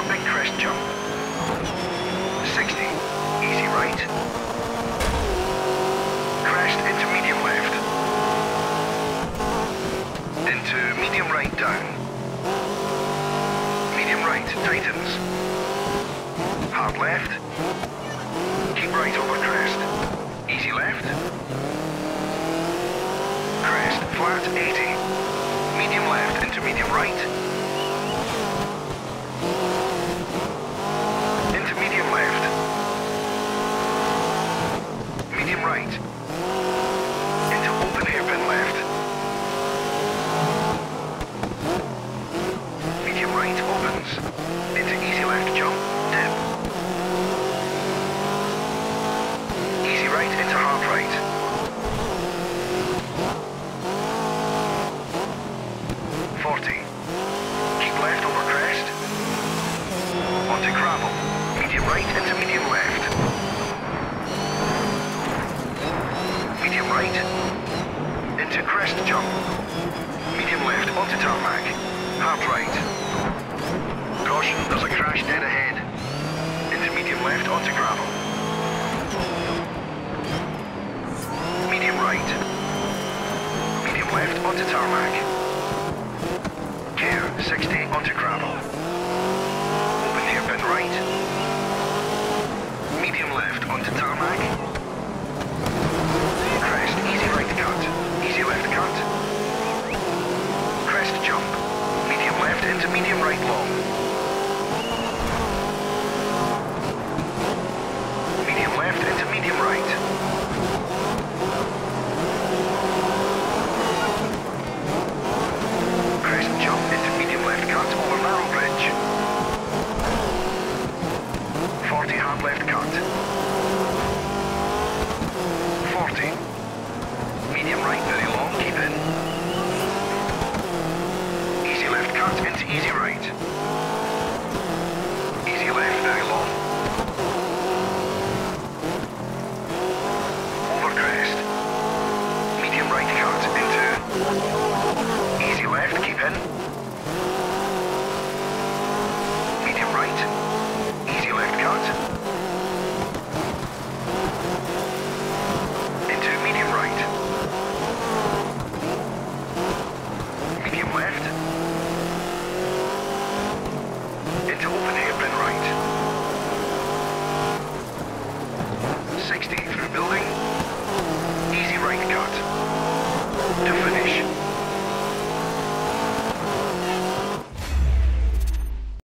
over big crest jump. Sixty easy right. Crest into medium left. Into medium right down. Medium right tightens. Hard left. Keep right over crest. Easy left. Crest, flat 80. Medium left into medium right. 40. Keep left over crest. Onto gravel. Medium right into medium left. Medium right. Into crest jump. Medium left onto tarmac. Hard right. Caution, there's a crash dead ahead. Into medium left onto gravel. Medium right. Medium left onto tarmac. Care, 60 onto gravel. Open hairpin right. Medium left onto tarmac. Crest, easy right cut. Easy left cut. Crest jump. Medium left into medium right long. Medium left into medium right. Crest jump into medium left cut over narrow bridge. 40 hard left cut. 40. Medium right very long, keep in. Easy left cut into easy right. Easy left very long. Over crest. Medium right cut into Easy left, keep in. Medium right.